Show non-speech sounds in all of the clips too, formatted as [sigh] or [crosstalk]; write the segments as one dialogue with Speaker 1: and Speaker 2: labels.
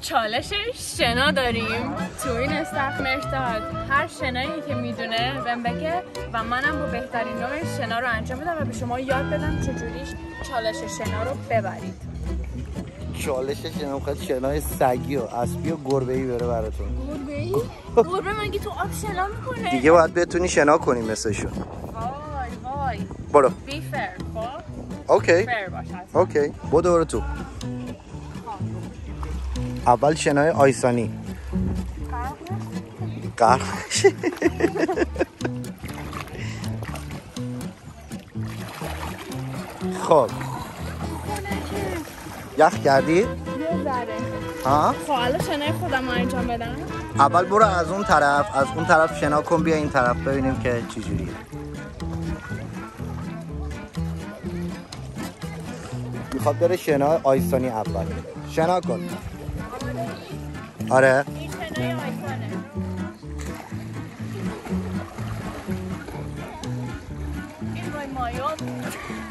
Speaker 1: چالش شنا داریم. تو این استخ داد هر شنایی که می‌دونه بهم بگه و منم با بهترین نوع شنا رو انجام بدم و به شما یاد بدم چجوریش چالش شنا رو ببرید.
Speaker 2: چالش شنا می‌خواد شنای سگی و اسبی و گربه ای بره براتون.
Speaker 1: گربه ای؟ گربه مگه تو آب شنا می‌کنه؟
Speaker 2: دیگه باید بتونی شنا کنی مثلشون.
Speaker 1: وای وای.
Speaker 2: برو.
Speaker 1: بی فر خب؟
Speaker 2: اوکی
Speaker 1: فر باش
Speaker 2: اوکی بودو برو تو. اول شنای آیسانی. غرق خب. یخ کردی؟
Speaker 1: یه ذره.
Speaker 2: ها؟
Speaker 1: خب الان شنای خودم انجام بدم.
Speaker 2: اول برو از اون طرف از اون طرف شنا کن بیا این طرف ببینیم که چی جوریه. می‌خواد بره شنا آیسانی اول. شنا کن. آره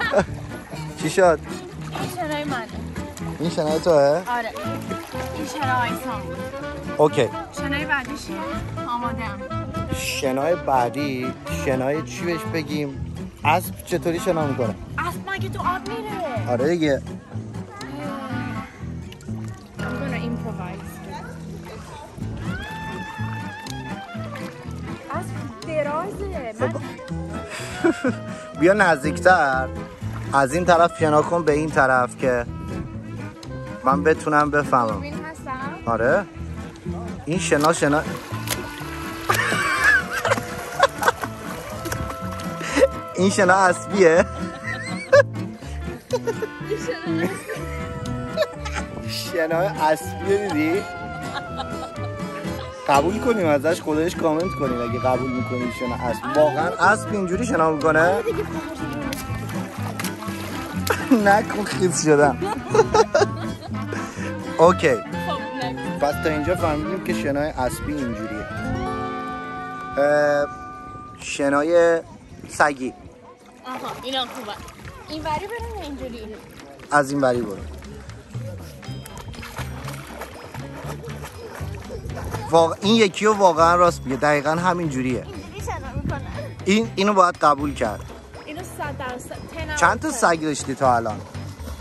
Speaker 2: [laughs] چی شد؟
Speaker 1: این شنای منه
Speaker 2: این شنای توه؟
Speaker 1: آره این شنای آیسان بود
Speaker 2: اوکی
Speaker 1: شنای بعدی چیه؟ آماده ام
Speaker 2: شنای بعدی شنای چی بهش بگیم؟ اسب چطوری شنا می‌کنه؟
Speaker 1: اسب مگه تو آب میره
Speaker 2: آره دیگه
Speaker 1: من [laughs]
Speaker 2: بیا نزدیکتر. از این طرف شنا کن به این طرف که من بتونم بفهمم. آره. این شنا شنا. [laughs] این شنا اسبیه. [laughs] شنا اسبیه دیدی؟ قبول کنیم ازش خودش کامنت کنیم اگه قبول می‌کنی شنا اسب واقعا اسب اینجوری شنا می‌کنه؟ [laughs] نکن خیز شدم [laughs] اوکی. پس تا اینجا فهمیدیم که شنای اسبی اینجوریه. شنای سگی.
Speaker 1: آها اینا خوبه. این وری بریم اینجوری؟
Speaker 2: از این بری برو. واقع... این یکی رو واقعا راست میگه. دقیقا همین جوریه. این اینو باید قبول کرد.
Speaker 1: اینو
Speaker 2: چند تا سگ داشتی تا الان؟
Speaker 1: دو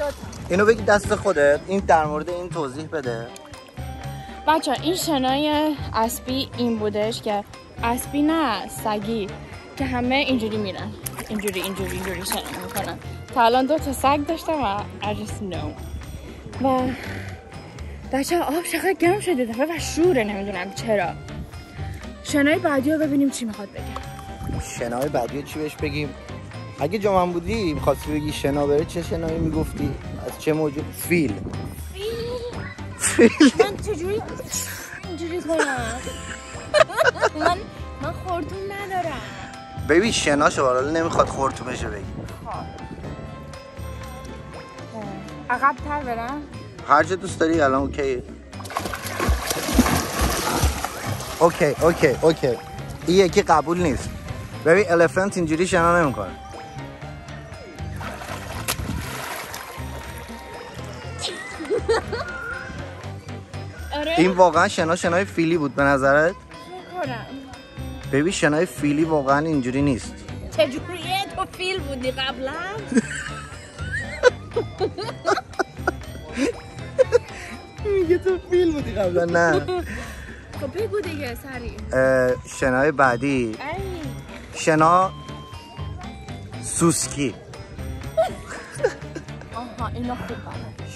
Speaker 1: تا.
Speaker 2: اینو بگی دست خودت. این در مورد این توضیح بده.
Speaker 1: بچه این شنای اسبی این بودش که اسبی نه سگی که همه اینجوری میرن. اینجوری اینجوری اینجوری شنا می‌کنن. تا الان دو تا سگ داشتم و I just know. و بچه آب چقدر گرم شده دفعه و شوره نمی‌دونم چرا. شنای بعدی رو ببینیم چی می‌خواد بگه.
Speaker 2: شنای بعدی چی بهش بگیم؟ اگه جا من بودی می‌خواستی بگی شنا بره چه شنایی می‌گفتی؟ از چه موجود؟ فیل. فیل.
Speaker 1: من چجوری اینجوری کنم؟ من من خرطوم ندارم.
Speaker 2: ببین شناشو حالا نمی‌خواد خرطومشو بگی.
Speaker 1: عقب تر برم.
Speaker 2: هر جا دوست داری الان okay. okay okay okay. این یکی قبول نیست. ببین elephant اینجوری شنا نمی‌کنه.
Speaker 1: آره.
Speaker 2: این واقعا شنا شنای فیلی بود به نظرت؟ ببین شنای فیلی واقعا اینجوری نیست.
Speaker 1: چجوریه؟ تو فیل بودی قبلا؟
Speaker 2: بودی قبلا نه. [laughs]
Speaker 1: خب بگو دیگه سری.
Speaker 2: شنای بعدی. شنا سوسکی. [laughs]
Speaker 1: آها اینا خوبه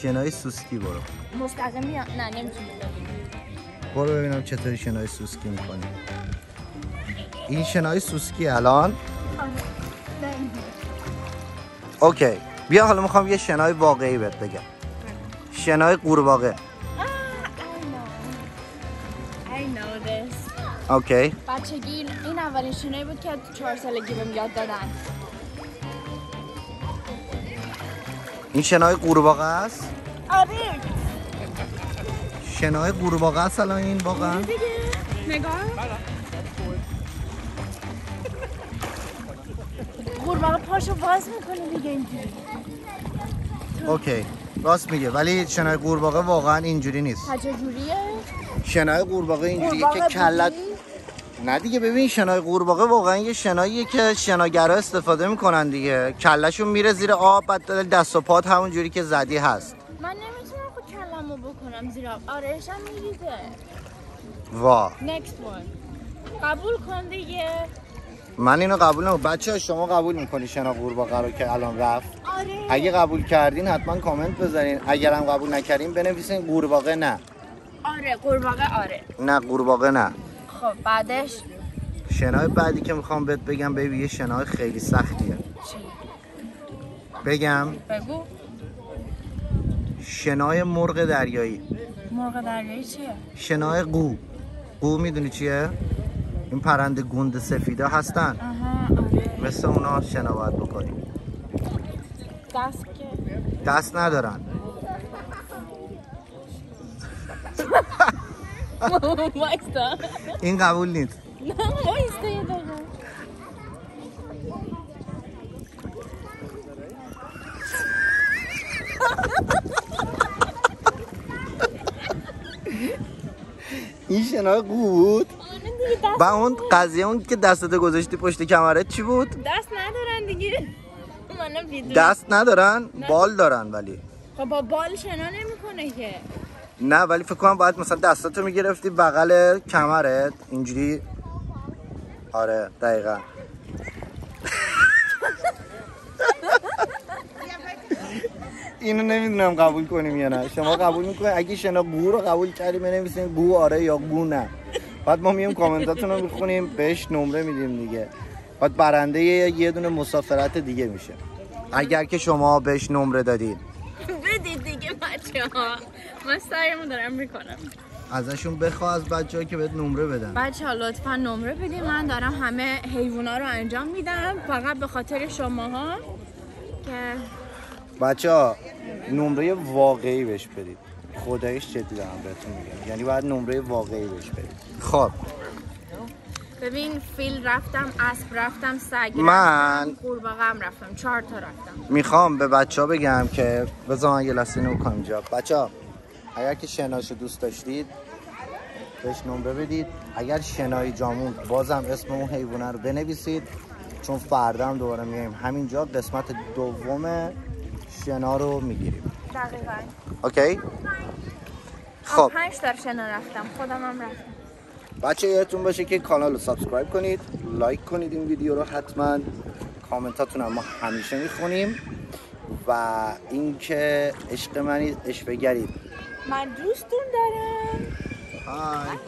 Speaker 2: شنای سوسکی برو.
Speaker 1: مستقیمی نه نمی‌تونی بگی
Speaker 2: برو ببینم چطوری شنای سوسکی می‌کنی. این شنای سوسکی الان؟ okay. بیا حالا می‌خوام یه شنای واقعی بهت بگم. شنای قورباغه. okay
Speaker 1: بچگی این این اولین شنایی بود که تو چهار سالگی بهم یاد دادن.
Speaker 2: این شنای قورباغه است؟
Speaker 1: آره.
Speaker 2: شنای قورباغه است الان این واقعا؟
Speaker 1: دیگه. نگاه. قورباغه پاشو باز می‌کنه دیگه اینجوری.
Speaker 2: اوکی راست میگه. ولی شنای قورباغه واقعا اینجوری نیست.
Speaker 1: چجوریه؟
Speaker 2: شنای قورباغه اینجوریه که کلت؟ نه دیگه ببین شنای قورباغه واقعا یه شناییه که شناگرا استفاده می‌کنن دیگه. کلشون میره زیر آب بعد دست و پات همون جوری که زدی هست.
Speaker 1: من نمی‌تونم خود کلمو بکنم زیر آب. آرشم میریزه.
Speaker 2: وا.
Speaker 1: Next one. قبول کن دیگه.
Speaker 2: من اینو قبول نمو بچه شما قبول می‌کنی شنا قورباغه رو که الان رفت؟
Speaker 1: آره.
Speaker 2: اگه قبول کردین حتما کامنت بذارین. اگر هم قبول نکردین بنویسین قورباغه نه.
Speaker 1: آره قورباغه آره.
Speaker 2: نه قورباغه نه.
Speaker 1: خب بعدش؟
Speaker 2: شنای بعدی که می‌خوام بهت بگم بیبی یه شنای خیلی سختیه.
Speaker 1: چی؟
Speaker 2: بگم.
Speaker 1: بگو.
Speaker 2: شنای مرغ دریایی.
Speaker 1: مرغ دریایی چیه؟
Speaker 2: شنای قو. قو می‌دونی چیه؟ این پرنده گوند سفیدا هستن.
Speaker 1: آها آره.
Speaker 2: مثل اونا شنا باید بکنی
Speaker 1: دست که؟
Speaker 2: دست ندارن. [laughs]
Speaker 1: وایستا
Speaker 2: این قبول نیست.
Speaker 1: نه وایستا یه دقیقه
Speaker 2: این شنای قو بود و اون قضیه اون که دستت گذاشتی پشت کمرت چی بود؟
Speaker 1: دست ندارن دیگه.
Speaker 2: دست ندارن بال دارن ولی.
Speaker 1: خب با بال شنا نمی‌کنه که.
Speaker 2: نه ولی فکر کنم باید مثلا دستاتو می‌گرفتی بغل کمرت. اینجوری. آره دقیقا. اینو نمی‌دونم قبول کنیم یا نه. شما قبول می‌کنید اگه شنا گو رو قبول کردیم بنویسین گو آره یا گو نه. بعد ما میایم کامنتاتون رو می‌خونیم بهش نمره میدیم دیگه. بعد برنده یه دونه مسافرت دیگه میشه. اگر که شما بهش نمره دادید
Speaker 1: بدید دیگه بچه ها من سعیمو دارم می‌کنم.
Speaker 2: ازشون بخوا از بچه که بهت نمره بدن.
Speaker 1: بچه ها لطفا نمره بدید من دارم همه حیوونا رو انجام میدم. فقط به خاطر شماها که
Speaker 2: بچه ها نمره واقعی بهش بدید. خدایش جدی دارم بهتون میگم. یعنی باید نمره واقعی بهش بدید. خب.
Speaker 1: ببین فیل رفتم اسب رفتم سگ
Speaker 2: من-
Speaker 1: رفتم قورباغه هم رفتم چهار تا رفتم.
Speaker 2: می‌خوام به بچه ها بگم که بذار من یه لحظه اینجا. بچه ها اگر که شناشو دوست داشتید بهش نمره بدید. اگر شنای جامون بازم اسم اون حیوانه رو بنویسید. چون فردا هم دوباره میایم. همینجا قسمت دوم شنا رو می‌گیریم.
Speaker 1: دقیقا.
Speaker 2: okay؟
Speaker 1: خب. پنج تا شنا رفتم. خودم هم رفتم.
Speaker 2: بچه یادتون باشه که کانال رو subscribe کنید. like کنید این ویدیو رو حتما. کامنتاتون هم ما همیشه می‌خونیم. و اینکه عشق منید عشق بگرید.
Speaker 1: من دوستون دارم.
Speaker 2: های